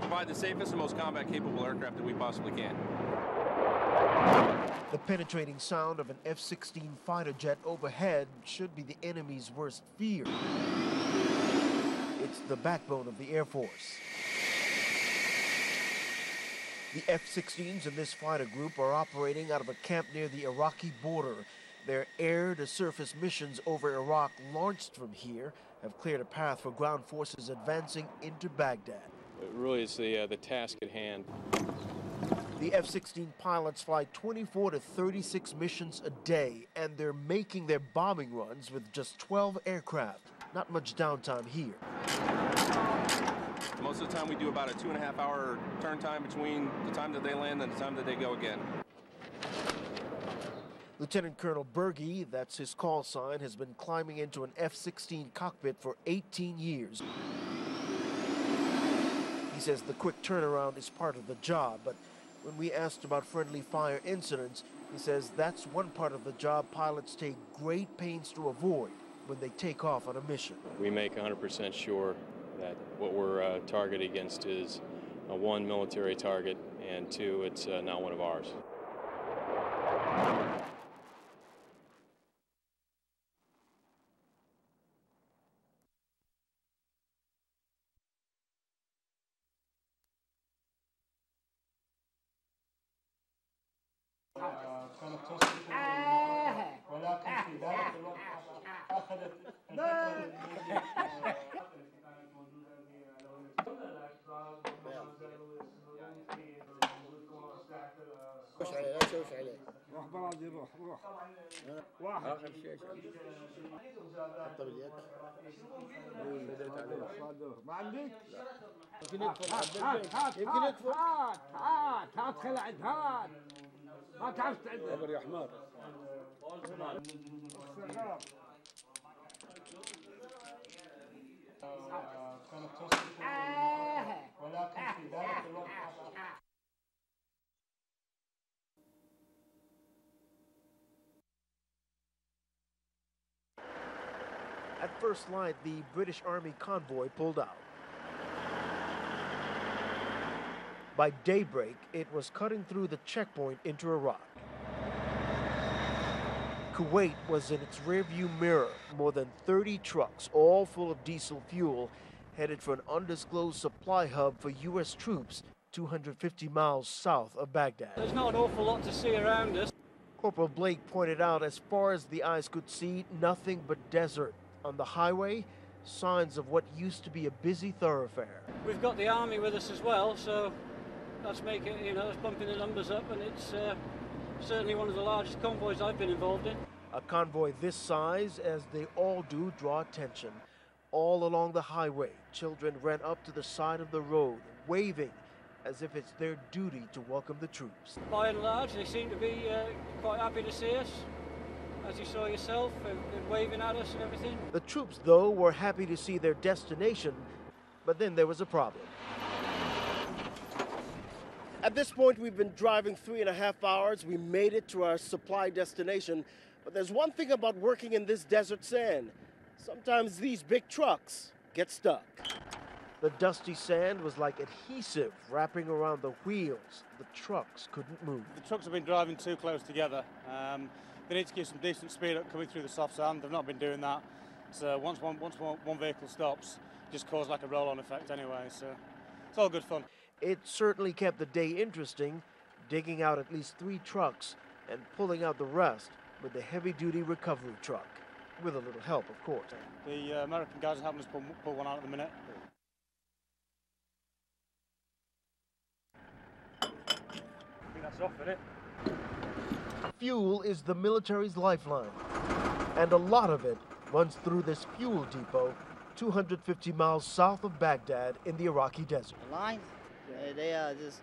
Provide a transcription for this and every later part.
provide the safest and most combat-capable aircraft that we possibly can. The penetrating sound of an F-16 fighter jet overhead should be the enemy's worst fear. It's the backbone of the Air Force. The F-16s in this fighter group are operating out of a camp near the Iraqi border. Their air-to-surface missions over Iraq launched from here have cleared a path for ground forces advancing into Baghdad. It really is the, uh, the task at hand. The F-16 pilots fly 24 to 36 missions a day, and they're making their bombing runs with just 12 aircraft. Not much downtime here. Most of the time we do about a two and a half hour turn time between the time that they land and the time that they go again. Lieutenant Colonel Berge, that's his call sign, has been climbing into an F-16 cockpit for 18 years. He says the quick turnaround is part of the job, but when we asked about friendly fire incidents, he says that's one part of the job pilots take great pains to avoid when they take off on a mission. We make 100% sure that what we're uh, targeted against is a one military target and two it's uh, not one of ours. واحد. شيء حطه باليد. ما عندك؟ يمكن يكفر هات هات هات يمكن هات يكفر هات هات هات خلعت هات. ما تعرف تعدل صبر يا حمار. كانت تصرف ولكن في ذلك الوقت first light, the British Army convoy pulled out. By daybreak, it was cutting through the checkpoint into Iraq. Kuwait was in its rearview mirror, more than 30 trucks, all full of diesel fuel, headed for an undisclosed supply hub for U.S. troops 250 miles south of Baghdad. There's not an awful lot to see around us. Corporal Blake pointed out as far as the eyes could see, nothing but desert. On the highway, signs of what used to be a busy thoroughfare. We've got the army with us as well, so that's making you know, it's bumping the numbers up, and it's uh, certainly one of the largest convoys I've been involved in. A convoy this size, as they all do, draw attention. All along the highway, children ran up to the side of the road, waving as if it's their duty to welcome the troops. By and large, they seem to be uh, quite happy to see us, as you saw yourself, and, and waving at us and everything. The troops, though, were happy to see their destination, but then there was a problem. At this point, we've been driving three and a half hours. We made it to our supply destination. But there's one thing about working in this desert sand. Sometimes these big trucks get stuck. The dusty sand was like adhesive wrapping around the wheels. The trucks couldn't move. The trucks have been driving too close together. Um, they need to give some decent speed up coming through the soft sand. They've not been doing that. So once one, once one, one vehicle stops, just cause like a roll-on effect anyway. So it's all good fun. It certainly kept the day interesting, digging out at least three trucks and pulling out the rest with the heavy-duty recovery truck, with a little help, of course. The uh, American guys are helping us pull, pull one out at the minute. I think that's off, isn't it? Fuel is the military's lifeline, and a lot of it runs through this fuel depot 250 miles south of Baghdad in the Iraqi desert. The lines, they uh, just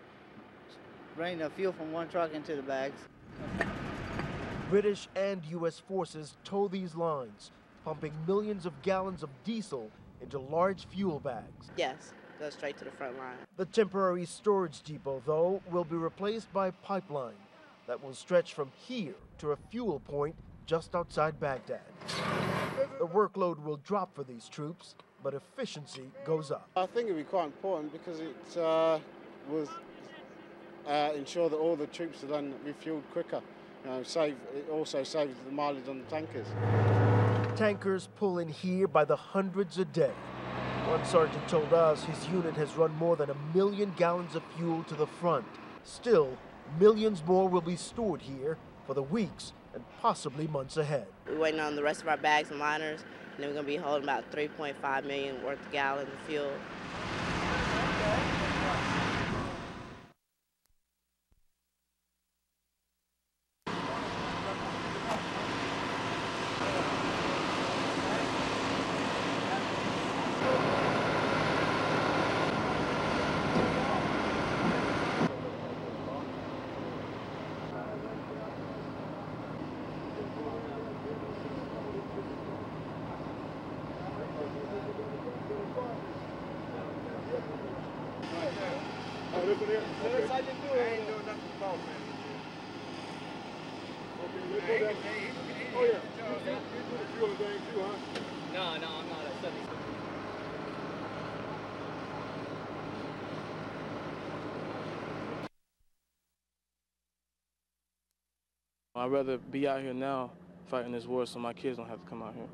bring the fuel from one truck into the bags. British and U.S. forces tow these lines, pumping millions of gallons of diesel into large fuel bags. Yes, go straight to the front line. The temporary storage depot, though, will be replaced by a pipeline that will stretch from here to a fuel point just outside Baghdad. The workload will drop for these troops but efficiency goes up. I think it'll be quite important because it uh, will uh, ensure that all the troops are then refueled quicker. You know, save it also saves the mileage on the tankers. Tankers pull in here by the hundreds a day. One sergeant told us his unit has run more than a million gallons of fuel to the front. Still, millions more will be stored here for the weeks and possibly months ahead. We're waiting on the rest of our bags and liners, and then we're going to be holding about 3.5 million worth of gallons of fuel. I'd rather be out here now fighting this war so my kids don't have to come out here.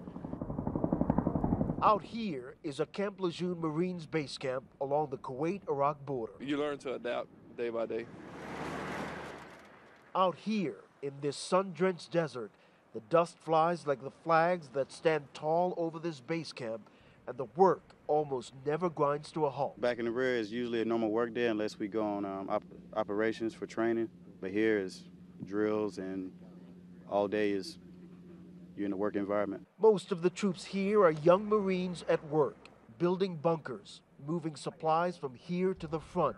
Out here is a Camp Lejeune Marines base camp along the Kuwait-Iraq border. You learn to adapt day by day. Out here in this sun-drenched desert, the dust flies like the flags that stand tall over this base camp, and the work almost never grinds to a halt. Back in the rear is usually a normal work day unless we go on um, op- operations for training. But here is drills and all day is you're in a work environment. Most of the troops here are young Marines at work, building bunkers, moving supplies from here to the front,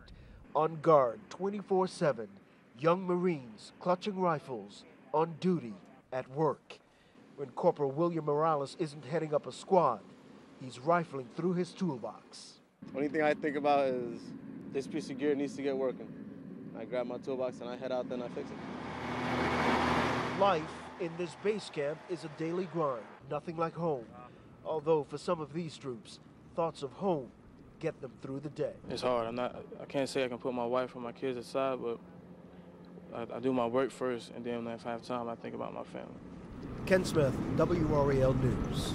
on guard 24 7. Young Marines clutching rifles, on duty, at work. When Corporal William Morales isn't heading up a squad, he's rifling through his toolbox. Only thing I think about is this piece of gear needs to get working. I grab my toolbox and I head out there and I fix it. Life in this base camp is a daily grind, nothing like home. Although for some of these troops, thoughts of home get them through the day. It's hard. I'm not. I can't say I can put my wife or my kids aside, but I, I do my work first, and then if I have time, I think about my family. Ken Smith, WRAL News.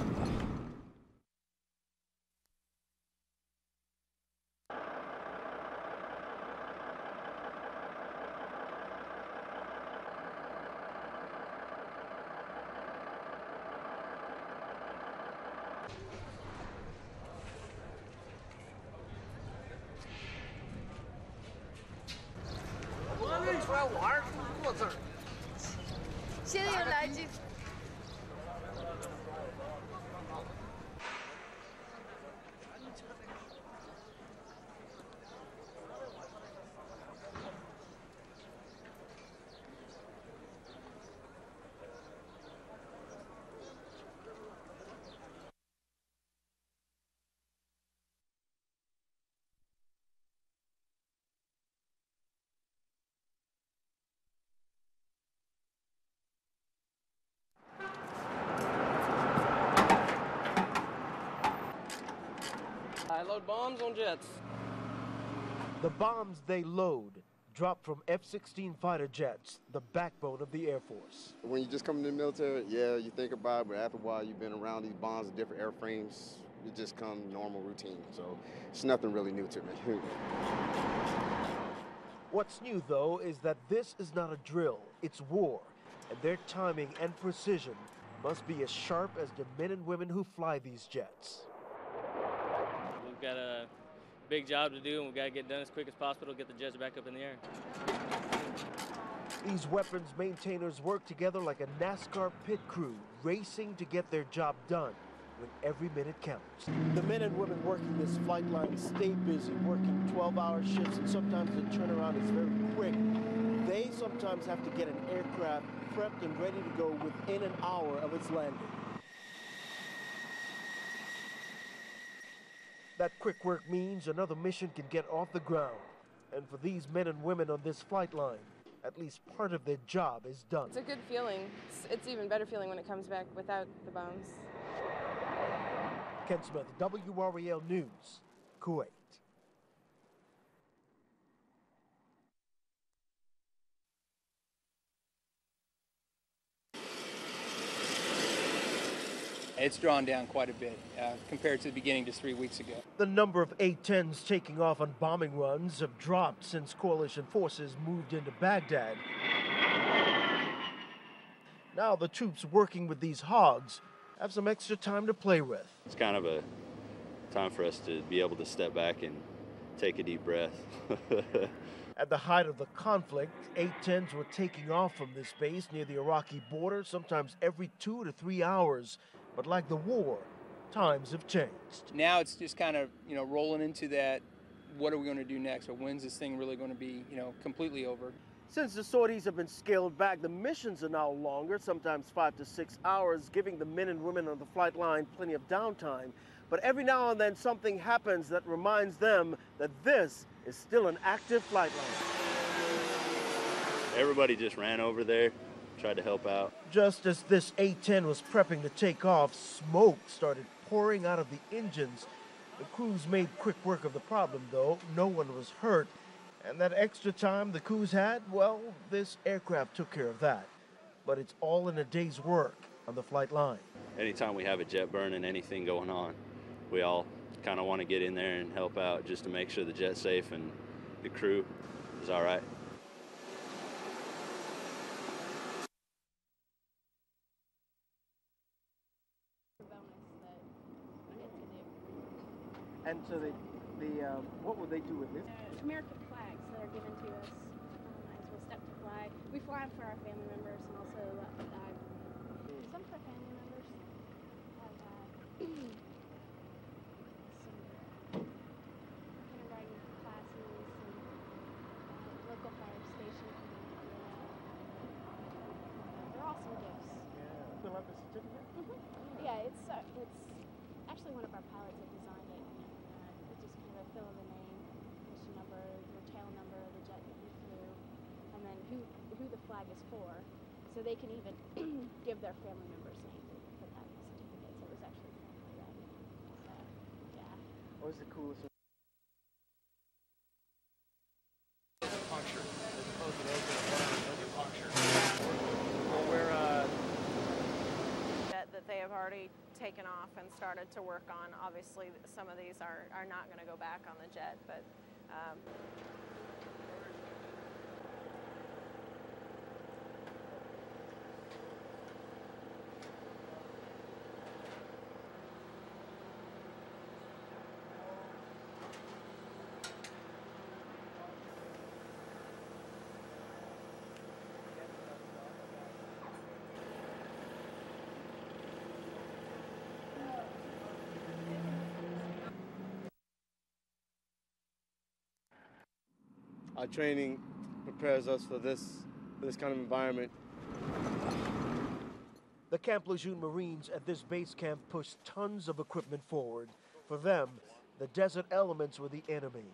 I load bombs on jets. The bombs they load drop from F 16 fighter jets, the backbone of the Air Force. When you just come into the military, yeah, you think about it, but after a while, you've been around these bombs and different airframes. It just come normal routine. So it's nothing really new to me. What's new, though, is that this is not a drill, it's war, and their timing and precision must be as sharp as the men and women who fly these jets. We've got a big job to do, and we've got to get done as quick as possible to get the jets back up in the air. These weapons maintainers work together like a NASCAR pit crew, racing to get their job done when every minute counts. The men and women working this flight line stay busy, working 12-hour shifts, and sometimes the turnaround is very quick. They sometimes have to get an aircraft prepped and ready to go within an hour of its landing. That quick work means another mission can get off the ground. And for these men and women on this flight line, at least part of their job is done. It's a good feeling. It's, it's even better feeling when it comes back without the bombs. Ken Smith, WRAL News, Kuwait. It's drawn down quite a bit uh, compared to the beginning just three weeks ago. The number of A-10s taking off on bombing runs have dropped since coalition forces moved into Baghdad. Now the troops working with these hogs have some extra time to play with. It's kind of a time for us to be able to step back and take a deep breath. At the height of the conflict, A-10s were taking off from this base near the Iraqi border sometimes every two to three hours. But like the war, times have changed. Now it's just kind of, you know, rolling into that what are we going to do next or when's this thing really going to be, you know, completely over? Since the sorties have been scaled back, the missions are now longer, sometimes five to six hours, giving the men and women on the flight line plenty of downtime. But every now and then something happens that reminds them that this is still an active flight line. Everybody just ran over there, tried to help out. Just as this A-10 was prepping to take off, smoke started pouring out of the engines. The crews made quick work of the problem, though. No one was hurt. And that extra time the crews had, well, this aircraft took care of that. But it's all in a day's work on the flight line. Anytime we have a jet burn and anything going on, we all kind of want to get in there and help out just to make sure the jet's safe and the crew is all right. And so the, the uh, what would they do with this? American flags that are given to us um, as we'll step to fly. We fly them for our family members and also uh, some for family members. Have, uh, some kindergarten classes and uh, local fire station. They're awesome gifts. Yeah. Fill out the certificate? Mm-hmm. Yeah, it's uh, it's actually one of our pilots that designed it. Uh, it just kind of fill in the name, mission number, your tail number, the jet that you flew, and then who who the flag is for, so they can even give their family members names. They put that in the certificate. So it was actually family ready. So yeah. What was the coolest? puncture as opposed to those that are don't get punctured. Well, we're uh, that, that they have already taken off and started to work on. Obviously, some of these are, are not going to go back on the jet, but um, Our training prepares us for this this kind of environment. The Camp Lejeune Marines at this base camp pushed tons of equipment forward. For them, the desert elements were the enemy.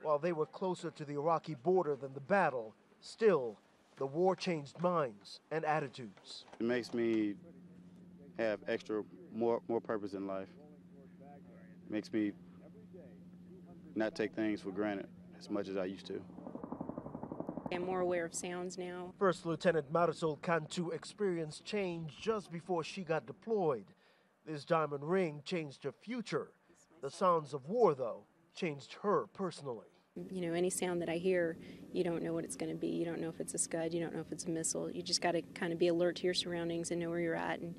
While they were closer to the Iraqi border than the battle, still, the war changed minds and attitudes. It makes me have extra, more, more purpose in life. It makes me not take things for granted as much as I used to. I'm more aware of sounds now. First Lieutenant Marisol Cantu experienced change just before she got deployed. This diamond ring changed her future. The sounds of war, though, changed her personally. You know, any sound that I hear, you don't know what it's going to be. You don't know if it's a scud. You don't know if it's a missile. You just got to kind of be alert to your surroundings and know where you're at, and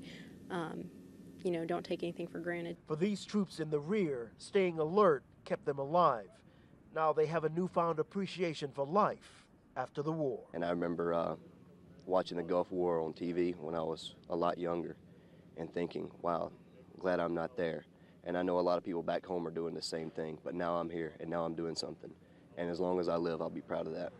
um, you know, don't take anything for granted. For these troops in the rear, staying alert kept them alive. Now they have a newfound appreciation for life after the war. And I remember uh, watching the Gulf War on TV when I was a lot younger and thinking, wow, glad I'm not there. And I know a lot of people back home are doing the same thing, but now I'm here and now I'm doing something. And as long as I live, I'll be proud of that.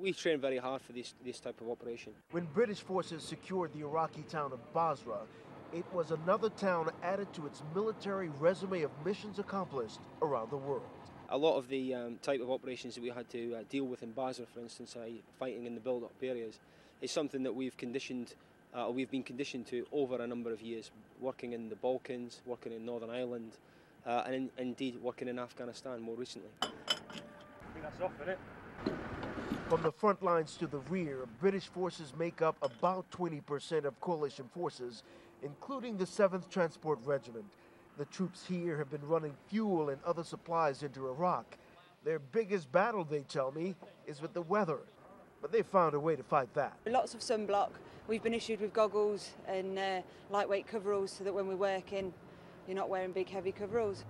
We train very hard for this, this type of operation. When British forces secured the Iraqi town of Basra, it was another town added to its military resume of missions accomplished around the world. A lot of the um, type of operations that we had to uh, deal with in Basra, for instance, uh, fighting in the build-up areas, is something that we've conditioned, uh, we've been conditioned to over a number of years, working in the Balkans, working in Northern Ireland, uh, and in, indeed working in Afghanistan more recently. Think That's off, isn't it? From the front lines to the rear, British forces make up about 20% of coalition forces, including the 7th Transport Regiment. The troops here have been running fuel and other supplies into Iraq. Their biggest battle, they tell me, is with the weather. But they've found a way to fight that. Lots of sunblock. We've been issued with goggles and uh, lightweight coveralls so that when we're working, you're not wearing big, heavy coveralls.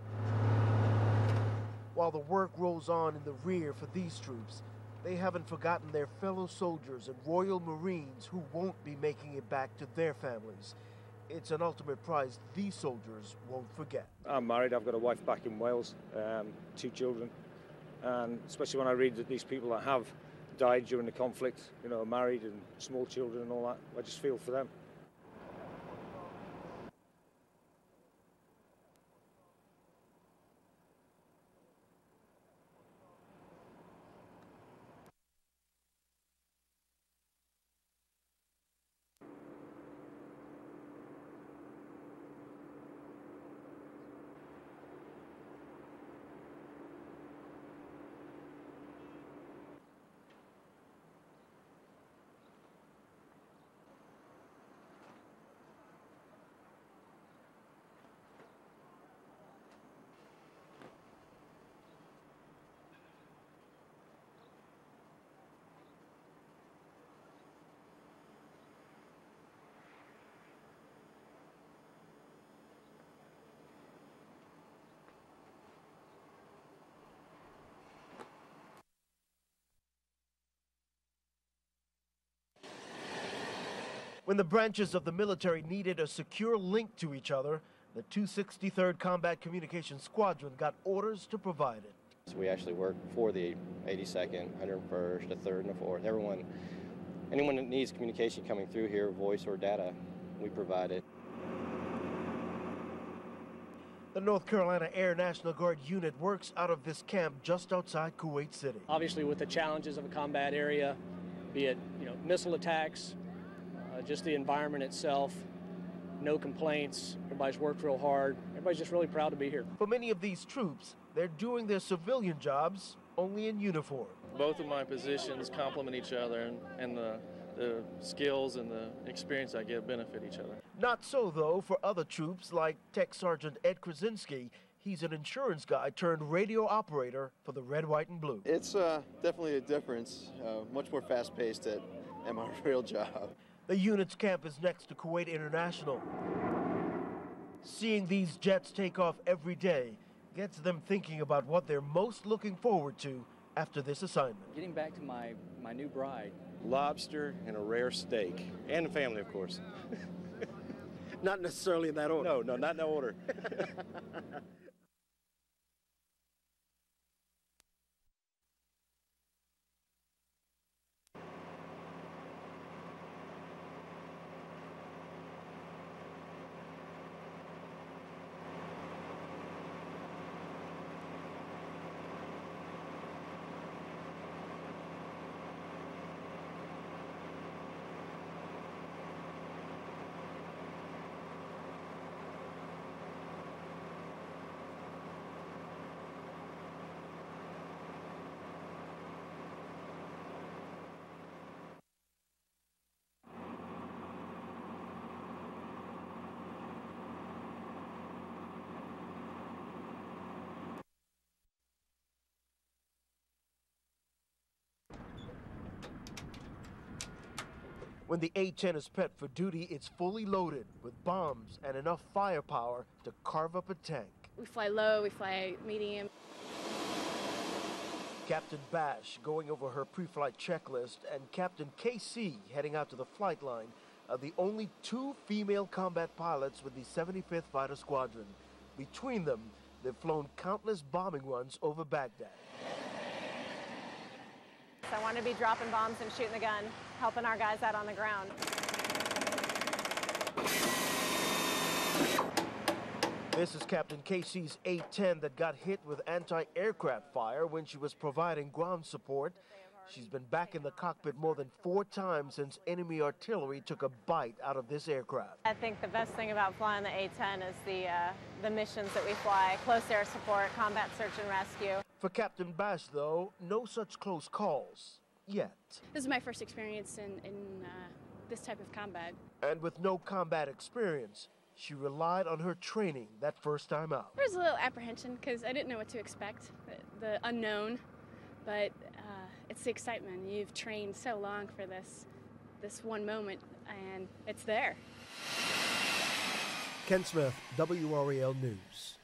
While the work rolls on in the rear for these troops, they haven't forgotten their fellow soldiers and Royal Marines who won't be making it back to their families. It's an ultimate prize these soldiers won't forget. I'm married, I've got a wife back in Wales, um, two children, and especially when I read that these people that have died during the conflict, you know, married and small children and all that, I just feel for them. When the branches of the military needed a secure link to each other, the 263rd Combat Communications Squadron got orders to provide it. So we actually work for the 82nd, 101st, the 3rd, and the 4th. Everyone, anyone that needs communication coming through here, voice or data, we provide it. The North Carolina Air National Guard unit works out of this camp just outside Kuwait City. Obviously, with the challenges of a combat area, be it you know missile attacks, uh, just the environment itself, no complaints. Everybody's worked real hard. Everybody's just really proud to be here. For many of these troops, they're doing their civilian jobs only in uniform. Both of my positions complement each other, and, and the, the skills and the experience I get benefit each other. Not so, though, for other troops like Tech Sergeant Ed Krasinski. He's an insurance guy turned radio operator for the red, white, and blue. It's uh, definitely a difference, uh, much more fast paced at, at my real job. The unit's camp is next to Kuwait International. Seeing these jets take off every day gets them thinking about what they're most looking forward to after this assignment. Getting back to my, my new bride. Lobster and a rare steak. And the family, of course. not necessarily in that order. No, no, not in that order. When the A-10 is prepped for duty, it's fully loaded with bombs and enough firepower to carve up a tank. We fly low, we fly medium. Captain Bash going over her pre-flight checklist and Captain KC heading out to the flight line are the only two female combat pilots with the 75th Fighter Squadron. Between them, they've flown countless bombing runs over Baghdad. I want to be dropping bombs and shooting the gun, helping our guys out on the ground. This is Captain Casey's A-10 that got hit with anti-aircraft fire when she was providing ground support. She's been back in the cockpit more than four times since enemy artillery took a bite out of this aircraft. I think the best thing about flying the A-10 is the, uh, the missions that we fly, close air support, combat search and rescue. For Captain Bash, though, no such close calls yet. This is my first experience in, in uh, this type of combat. And with no combat experience, she relied on her training that first time out. There was a little apprehension because I didn't know what to expect, the, the unknown, but uh, it's the excitement. You've trained so long for this, this one moment, and it's there. Ken Smith, WRAL News.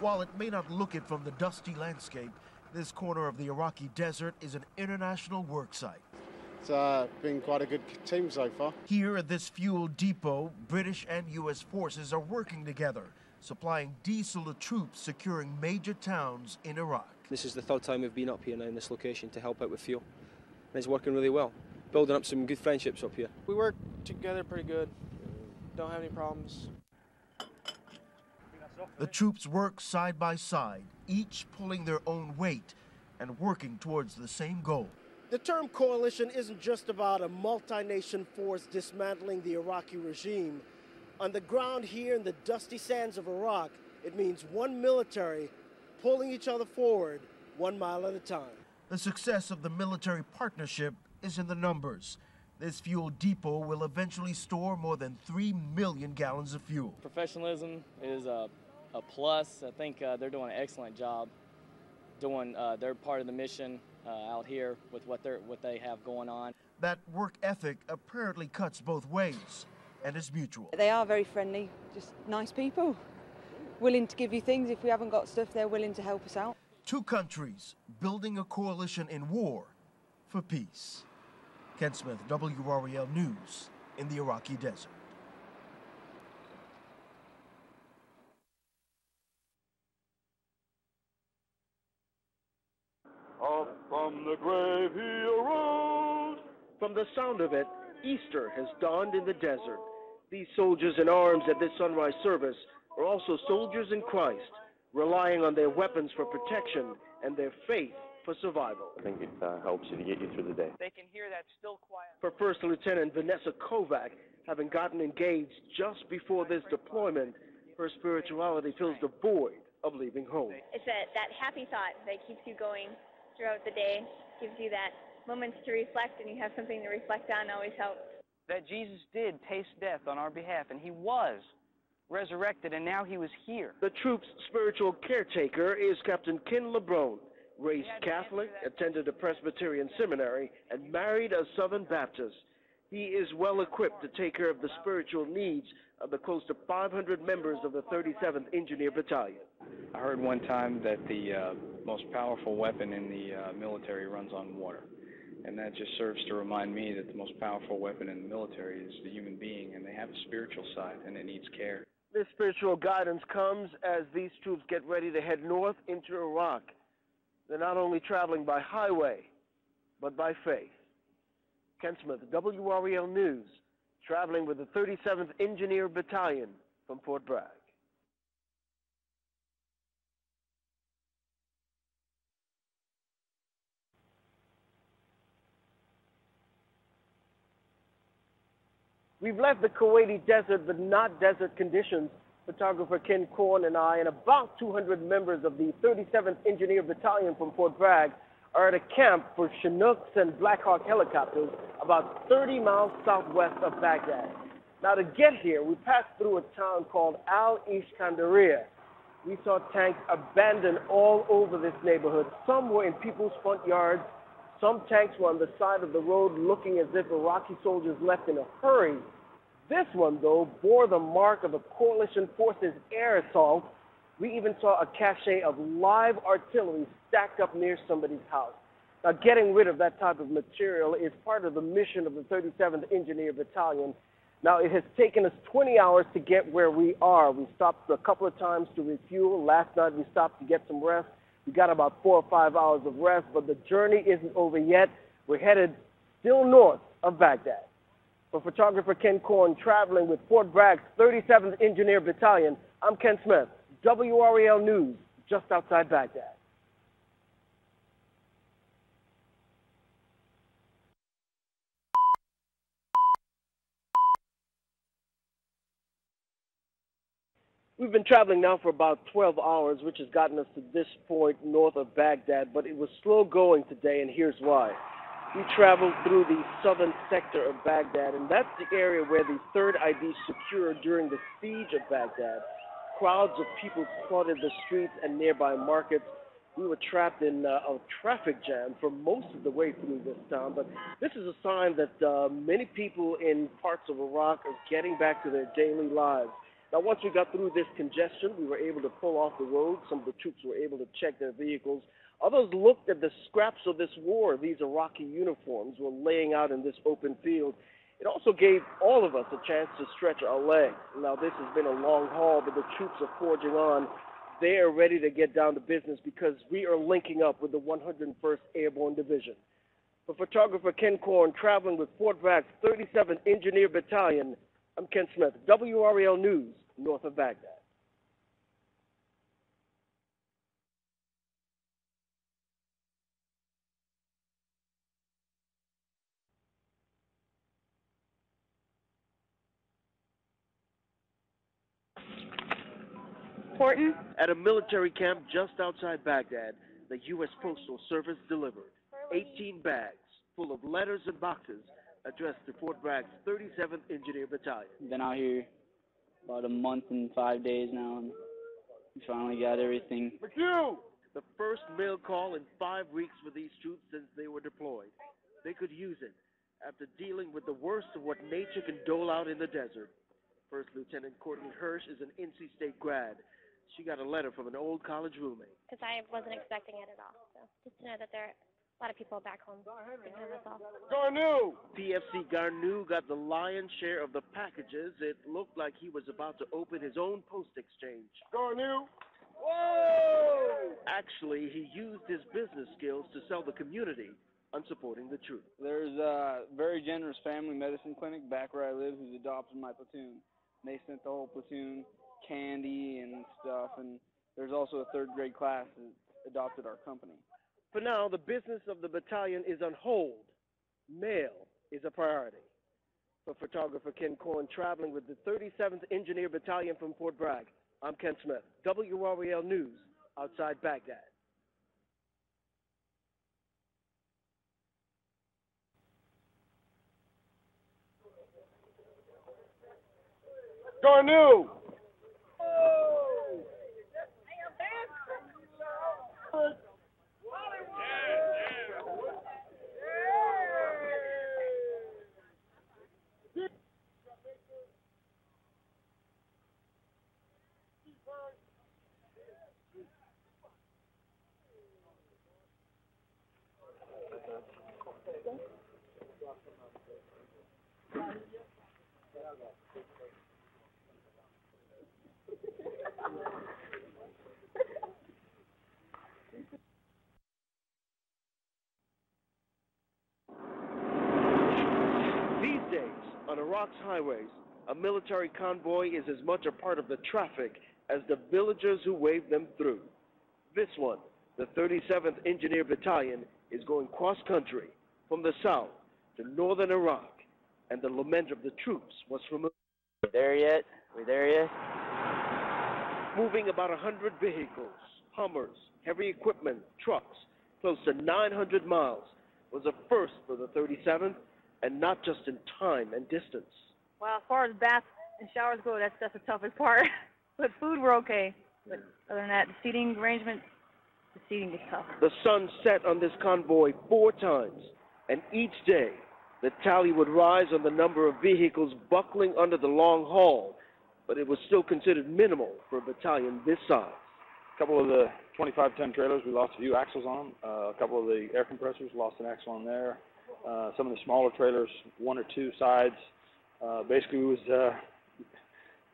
While it may not look it from the dusty landscape, this corner of the Iraqi desert is an international work site. It's uh, been quite a good team so far. Here at this fuel depot, British and U.S. forces are working together, supplying diesel to troops securing major towns in Iraq. This is the third time we've been up here now in this location to help out with fuel. And it's working really well, building up some good friendships up here. We work together pretty good, don't have any problems. The troops work side by side, each pulling their own weight and working towards the same goal. The term coalition isn't just about a multi-nation force dismantling the Iraqi regime. On the ground here in the dusty sands of Iraq, it means one military pulling each other forward one mile at a time. The success of the military partnership is in the numbers. This fuel depot will eventually store more than 3 million gallons of fuel. Professionalism is a, a plus. I think uh, they're doing an excellent job doing uh, their part of the mission uh, out here with what, they're, what they have going on. That work ethic apparently cuts both ways and is mutual. They are very friendly, just nice people. Willing to give you things if we haven't got stuff, they're willing to help us out. Two countries building a coalition in war for peace. Ken Smith, WRAL News in the Iraqi desert. Up from the grave he arose. From the sound of it, Easter has dawned in the desert. These soldiers in arms at this sunrise service are also soldiers in Christ, relying on their weapons for protection and their faith for survival. I think it uh, helps you to get you through the day. They can hear that still quiet. For First Lieutenant Vanessa Kovac, having gotten engaged just before this deployment, her spirituality fills the void of leaving home. It's that, that happy thought that keeps you going throughout the day, gives you that moments to reflect, and you have something to reflect on always helps. That Jesus did taste death on our behalf, and he was resurrected, and now he was here. The troop's spiritual caretaker is Captain Ken LeBron. Raised Catholic, attended a Presbyterian seminary, and married a Southern Baptist. He is well equipped to take care of the spiritual needs of the close to 500 members of the 37th Engineer Battalion. I heard one time that the uh, most powerful weapon in the uh, military runs on water. And that just serves to remind me that the most powerful weapon in the military is the human being, and they have a spiritual side, and it needs care. This spiritual guidance comes as these troops get ready to head north into Iraq. They're not only traveling by highway, but by faith. Ken Smith, WRAL News, traveling with the 37th Engineer Battalion from Fort Bragg. We've left the Kuwaiti desert, but not desert conditions. Photographer Ken Korn and I, and about 200 members of the 37th Engineer Battalion from Fort Bragg, are at a camp for Chinooks and Black Hawk helicopters about 30 miles southwest of Baghdad. Now, to get here, we passed through a town called Al Iskandariya. We saw tanks abandoned all over this neighborhood. Some were in people's front yards. Some tanks were on the side of the road looking as if Iraqi soldiers left in a hurry. This one, though, bore the mark of a coalition forces air assault. We even saw a cache of live artillery stacked up near somebody's house. Now, getting rid of that type of material is part of the mission of the 37th Engineer Battalion. Now, it has taken us 20 hours to get where we are. We stopped a couple of times to refuel. Last night we stopped to get some rest. We got about four or five hours of rest, but the journey isn't over yet. We're headed still north of Baghdad. For photographer Ken Korn traveling with Fort Bragg's 37th Engineer Battalion, I'm Ken Smith, WRAL News, just outside Baghdad. We've been traveling now for about 12 hours, which has gotten us to this point north of Baghdad, but it was slow going today, and here's why. We traveled through the southern sector of Baghdad, and that's the area where the third ID secured during the siege of Baghdad. Crowds of people flooded the streets and nearby markets. We were trapped in uh, a traffic jam for most of the way through this town, but this is a sign that uh, many people in parts of Iraq are getting back to their daily lives. Now, once we got through this congestion, we were able to pull off the road. Some of the troops were able to check their vehicles. Others looked at the scraps of this war. These Iraqi uniforms were laying out in this open field. It also gave all of us a chance to stretch our legs. Now, this has been a long haul, but the troops are forging on. They are ready to get down to business because we are linking up with the 101st Airborne Division. For photographer Ken Korn, traveling with Fort Bragg's 37th Engineer Battalion, I'm Ken Smith, WRAL News, north of Baghdad. Horton? At a military camp just outside Baghdad, the U.S. Postal Service delivered 18 bags full of letters and boxes addressed to Fort Bragg's 37th Engineer Battalion. Been out here about a month and five days now, and we finally got everything. McHugh! The first mail call in five weeks for these troops since they were deployed. They could use it after dealing with the worst of what nature can dole out in the desert. First Lieutenant Courtney Hirsch is an NC State grad. She got a letter from an old college roommate. because I wasn't expecting it at all. So just to know that there are a lot of people back home thinking of us all. Garnu! PFC Garnu got the lion's share of the packages. It looked like he was about to open his own post exchange. Garnu! Whoa! Actually, he used his business skills to sell the community on supporting the troops. There's a very generous family medicine clinic back where I live who's adopted my platoon. They sent the whole platoon candy and stuff, and there's also a third grade class that adopted our company. For now, the business of the battalion is on hold. Mail is a priority. For photographer Ken Korn traveling with the 37th Engineer Battalion from Fort Bragg, I'm Ken Smith, WRAL News, outside Baghdad. Garnu! These days, on Iraq's highways, a military convoy is as much a part of the traffic as the villagers who wave them through. This one, the 37th Engineer Battalion, is going cross country from the south to northern Iraq, and the lament of the troops was from There yet? We there yet? moving about 100 vehicles, Hummers, heavy equipment, trucks, close to 900 miles, was a first for the 37th, and not just in time and distance. Well, as far as baths and showers go, that's that's the toughest part. but food, we're okay. But other than that, the seating arrangement, the seating is tough. The sun set on this convoy four times, and each day the tally would rise on the number of vehicles buckling under the long haul, but it was still considered minimal for a battalion this size. A couple of the 25-ton trailers, we lost a few axles on them. Uh, a couple of the air compressors lost an axle on there. Uh, some of the smaller trailers, one or two sides, uh, basically was uh,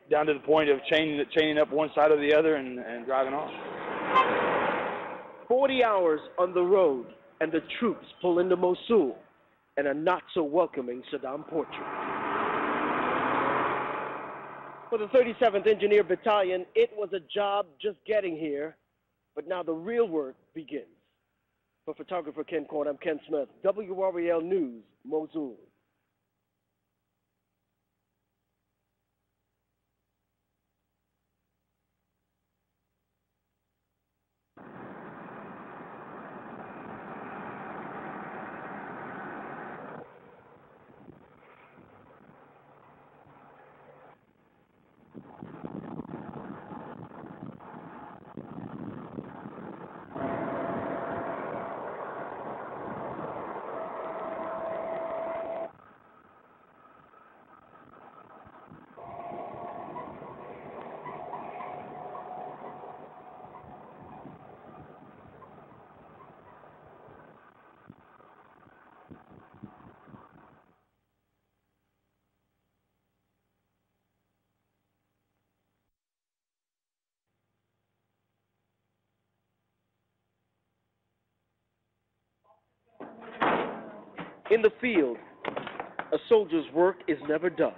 down to the point of chaining chaining up one side or the other and, and driving off. 40 hours on the road, and the troops pull into Mosul and a not so welcoming Saddam portrait. For the 37th Engineer Battalion, it was a job just getting here, but now the real work begins. For photographer Ken Court, I'm Ken Smith, WRAL News, Mosul. In the field, a soldier's work is never done.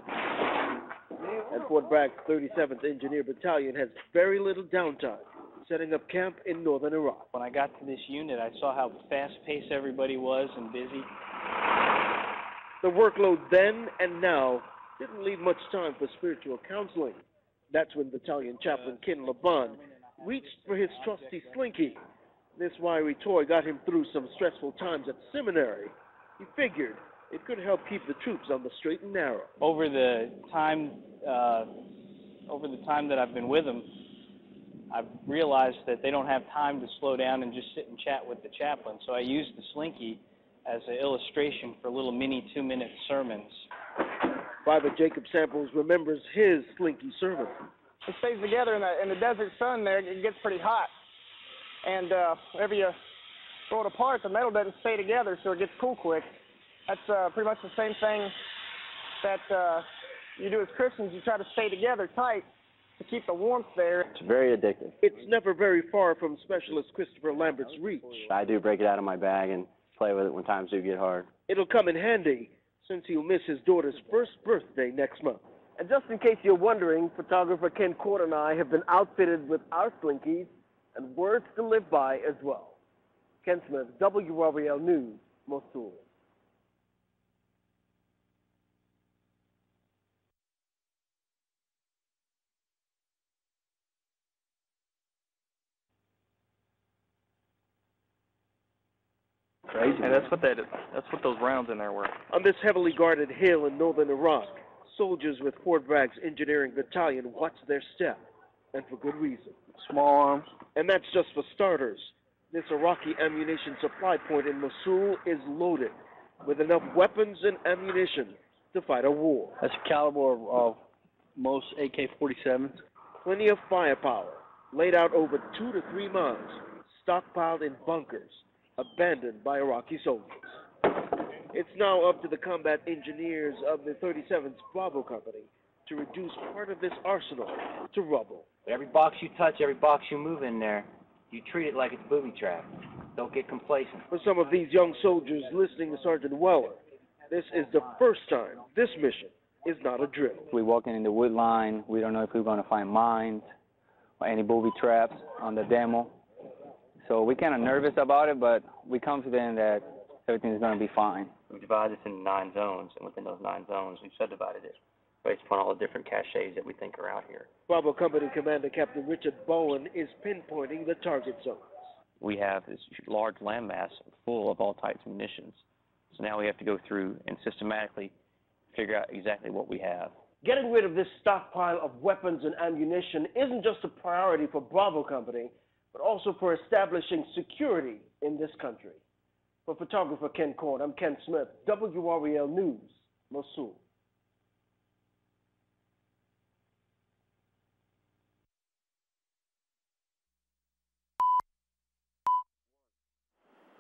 And Fort Bragg's 37th Engineer Battalion has very little downtime, setting up camp in northern Iraq. When I got to this unit, I saw how fast-paced everybody was and busy. The workload then and now didn't leave much time for spiritual counseling. That's when Battalion Chaplain Ken Laban reached for his trusty slinky. This wiry toy got him through some stressful times at seminary. He figured it could help keep the troops on the straight and narrow. Over the time, uh, over the time that I've been with them, I've realized that they don't have time to slow down and just sit and chat with the chaplain. So I used the slinky as an illustration for little mini two-minute sermons. Private Jacob Samples remembers his slinky sermon. It stays together in the in the desert sun. There, it gets pretty hot, and uh, whenever you throw it apart, the metal doesn't stay together, so it gets cool quick. That's uh, pretty much the same thing that uh, you do as Christians. You try to stay together tight to keep the warmth there. It's very addictive. It's never very far from specialist Christopher Lambert's reach. I do break it out of my bag and play with it when times do get hard. It'll come in handy since he'll miss his daughter's first birthday next month. And just in case you're wondering, photographer Ken Court and I have been outfitted with our slinkies and words to live by as well. Ken Smith, WRAL News, Mosul. Crazy. And that's what that that's what those rounds in there were. On this heavily guarded hill in northern Iraq, soldiers with Fort Bragg's engineering battalion watch their step, and for good reason. Small arms. And that's just for starters. This Iraqi ammunition supply point in Mosul is loaded with enough weapons and ammunition to fight a war. That's a caliber of, of most AK-47s. Plenty of firepower, laid out over two to three miles, stockpiled in bunkers, abandoned by Iraqi soldiers. It's now up to the combat engineers of the 37th Bravo Company to reduce part of this arsenal to rubble. Every box you touch, every box you move in there, you treat it like it's booby trap. Don't get complacent. For some of these young soldiers listening to Sergeant Weller, this is the first time this mission is not a drill. We're walking in the wood line. We don't know if we're going to find mines or any booby traps on the demo. So we're kind of nervous about it, but we're confident that everything's going to be fine. We divided this into nine zones, and within those nine zones, we've subdivided it based upon all the different caches that we think are out here. Bravo Company Commander Captain Richard Bowen is pinpointing the target zones. We have this large landmass full of all types of munitions. So now we have to go through and systematically figure out exactly what we have. Getting rid of this stockpile of weapons and ammunition isn't just a priority for Bravo Company, but also for establishing security in this country. For photographer Ken Court, I'm Ken Smith, WRAL News, Mosul.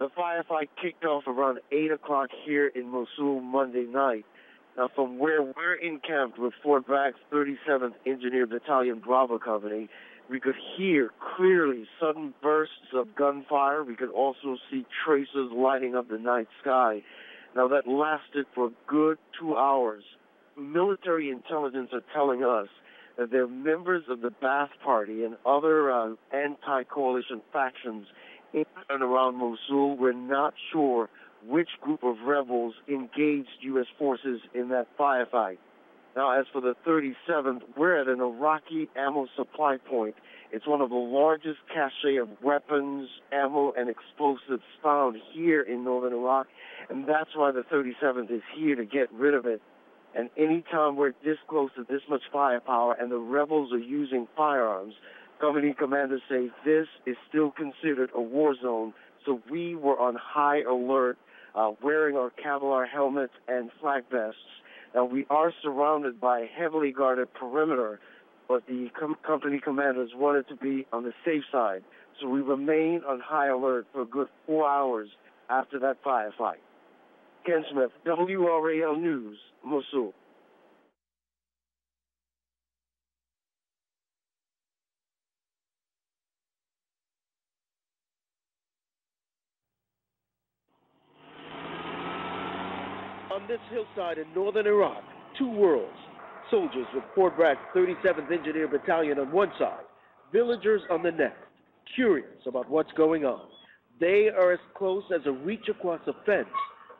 The firefight kicked off around 8 o'clock here in Mosul Monday night. Now, from where we're encamped with Fort Bragg's 37th Engineer Battalion Bravo Company, we could hear clearly sudden bursts of gunfire. We could also see traces lighting up the night sky. Now, that lasted for a good two hours. Military intelligence are telling us that there are members of the Ba'ath Party and other uh, anti-coalition factions and around Mosul. We're not sure which group of rebels engaged U.S. forces in that firefight. Now, as for the 37th, we're at an Iraqi ammo supply point. It's one of the largest cache of weapons, ammo, and explosives found here in northern Iraq, and that's why the 37th is here to get rid of it. And anytime we're this close to this much firepower and the rebels are using firearms, company commanders say this is still considered a war zone. So we were on high alert, uh, wearing our Kevlar helmets and flak vests. Now we are surrounded by a heavily guarded perimeter, but the com- company commanders wanted to be on the safe side. So we remain on high alert for a good four hours after that firefight. Ken Smith, WRAL News, Mosul. This hillside in northern Iraq, two worlds. Soldiers with Fort Bragg's 37th Engineer Battalion on one side, villagers on the next, curious about what's going on. They are as close as a reach across a fence,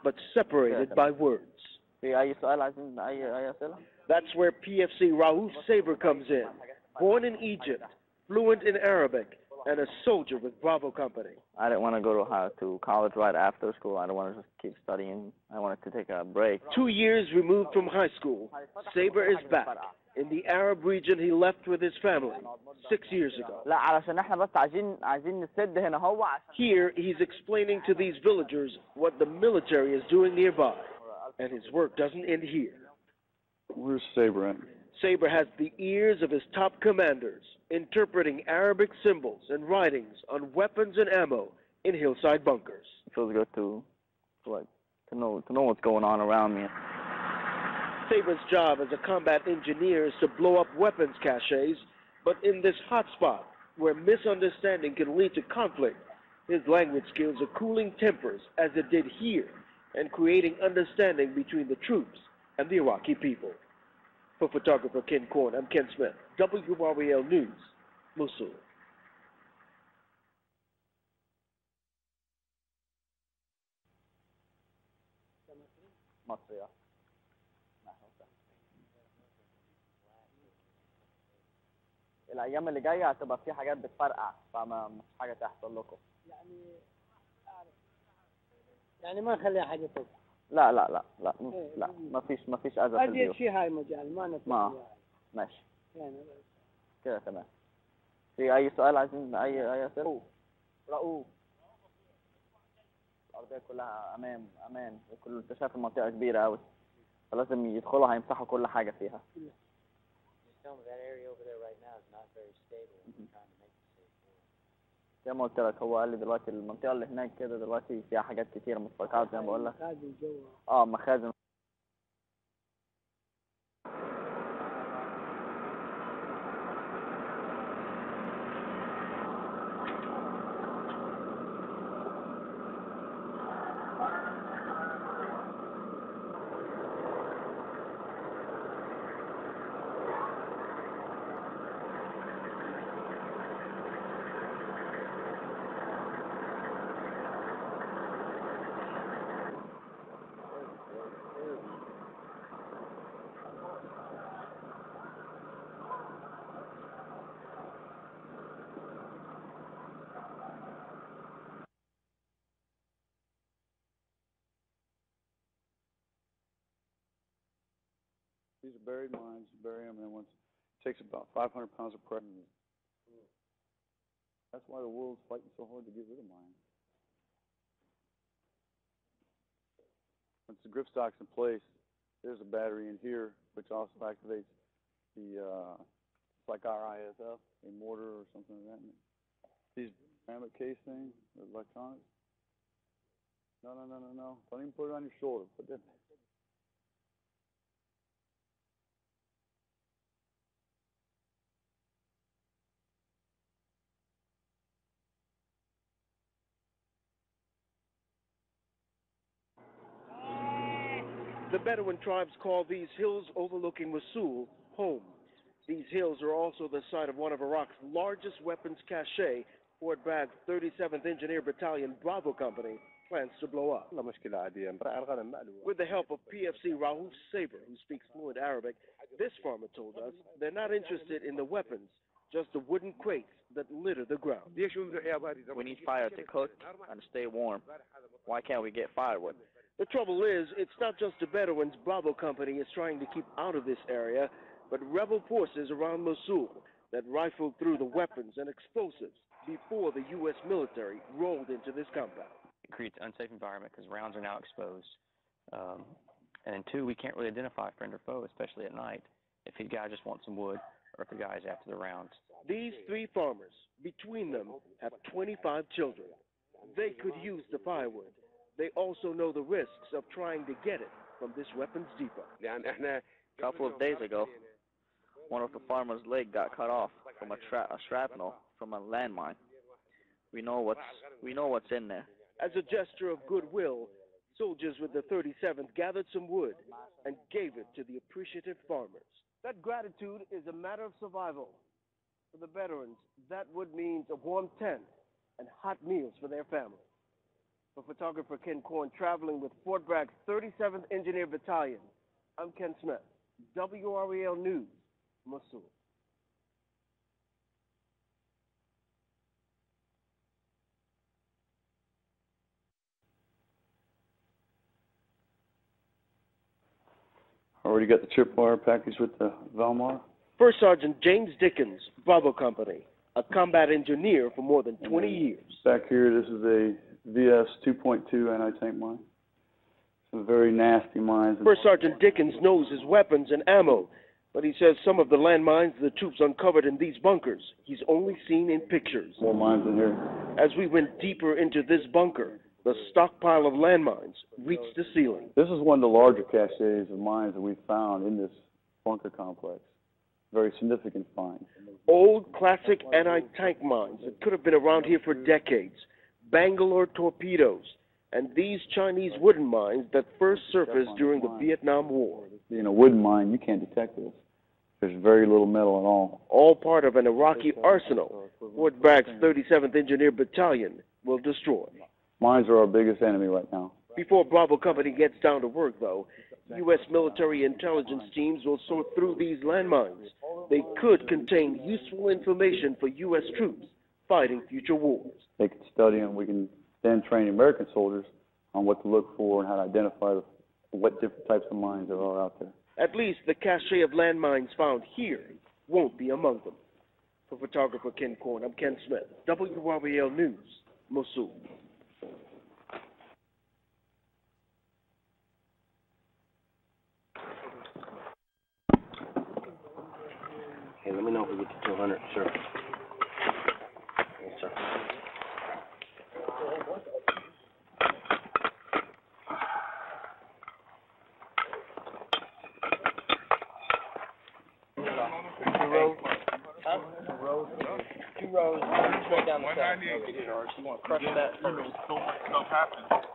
but separated by words. That's where PFC Raouf Saber comes in. Born in Egypt, fluent in Arabic, and a soldier with Bravo Company. I didn't want to go to Ohio to college right after school. I didn't want to just keep studying. I wanted to take a break. Two years removed from high school, Saber is back in the Arab region he left with his family six years ago. Here he's explaining to these villagers what the military is doing nearby, and his work doesn't end here. Where's Saber? Saber has the ears of his top commanders, interpreting Arabic symbols and writings on weapons and ammo in hillside bunkers. it feels good to, to like to know to know what's going on around me. Saber's job as a combat engineer is to blow up weapons caches, but in this hotspot where misunderstanding can lead to conflict, his language skills are cooling tempers as it did here and creating understanding between the troops and the Iraqi people for photographer Ken Korn. I'm Ken Smith, WRAL News, Mosul. Montreal. الايام اللي جايه هتبقى في حاجات بتفرقع فما مش حاجه تحصل لكم يعني يعني ما نخليها حاجه تبقى لا لا لا لا إيه. لا ما فيش ما فيش أذى في البيوت. شيء هاي مجال ما ما. ماشي. يعني كده تمام. في أي سؤال عايزين أي أي أسئلة؟ رؤوف. الأرضية كلها أمان أمان كل أنت شايف المنطقة كبيرة قوي فلازم يدخلوا هيمسحوا كل حاجة فيها. زي ما قلت لك هو قال لي دلوقتي المنطقة اللي هناك كده دلوقتي فيها حاجات كتيره متفرقعه زي ما بقول لك. آه مخازن. These are buried mines, you bury them, and once, it takes about 500 pounds of pressure. That's why the world's fighting so hard to get rid of mines. Once the grip stock's in place, there's a battery in here, which also activates the, uh, it's like our ISF, a mortar or something like that. These ceramic case things, electronics. No, no, no, no, no. Don't even put it on your shoulder. Put that Bedouin tribes call these hills overlooking Mosul home. These hills are also the site of one of Iraq's largest weapons cache, Fort Bragg's 37th Engineer Battalion Bravo Company plans to blow up. With the help of PFC Raouf Saber, who speaks fluent Arabic, this farmer told us they're not interested in the weapons, just the wooden crates that litter the ground. We need fire to cook and stay warm. Why can't we get firewood? The trouble is, it's not just the Bedouins Bravo Company is trying to keep out of this area, but rebel forces around Mosul that rifled through the weapons and explosives before the U.S. military rolled into this compound. It creates an unsafe environment because rounds are now exposed. Um, and then two, we can't really identify friend or foe, especially at night, if the guy just wants some wood or if the guy's after the rounds. These three farmers, between them, have 25 children. They could use the firewood. They also know the risks of trying to get it from this weapons depot. Uh, a couple of days ago, one of the farmer's leg got cut off from a, tra- a shrapnel from a landmine. We know what's we know what's in there. As a gesture of goodwill, soldiers with the 37th gathered some wood and gave it to the appreciative farmers. That gratitude is a matter of survival. For the Bedouins, that wood means a warm tent and hot meals for their families. For photographer Ken Korn traveling with Fort Bragg's 37th Engineer Battalion, I'm Ken Smith, WRAL News, Mosul. Already got the tripwire package with the Valmar. First Sergeant James Dickens, Bravo Company, a combat engineer for more than 20 years. Back here, this is a VS 2.2 anti-tank mine. Some very nasty mines. First Sergeant Dickens knows his weapons and ammo, but he says some of the landmines the troops uncovered in these bunkers he's only seen in pictures. More mines in here. As we went deeper into this bunker, the stockpile of landmines reached the ceiling. This is one of the larger caches of mines that we've found in this bunker complex. Very significant find. Old classic anti-tank mines that could have been around here for decades. Bangalore torpedoes, and these Chinese wooden mines that first surfaced during the Vietnam War. In a wooden mine, you can't detect this. There's very little metal at all. All part of an Iraqi arsenal Bragg's 37th Engineer Battalion will destroy. Mines are our biggest enemy right now. Before Bravo Company gets down to work, though, U.S. military intelligence teams will sort through these landmines. They could contain useful information for U.S. troops fighting future wars. They can study and we can then train American soldiers on what to look for and how to identify what different types of mines there are out there. At least the cache of landmines found here won't be among them. For photographer Ken Korn, I'm Ken Smith, WRAL News, Mosul. Hey, let me know if we get to 200, sure. Sir. Huh? Two rows. Two rows. Straight down the south. You want to crush that first.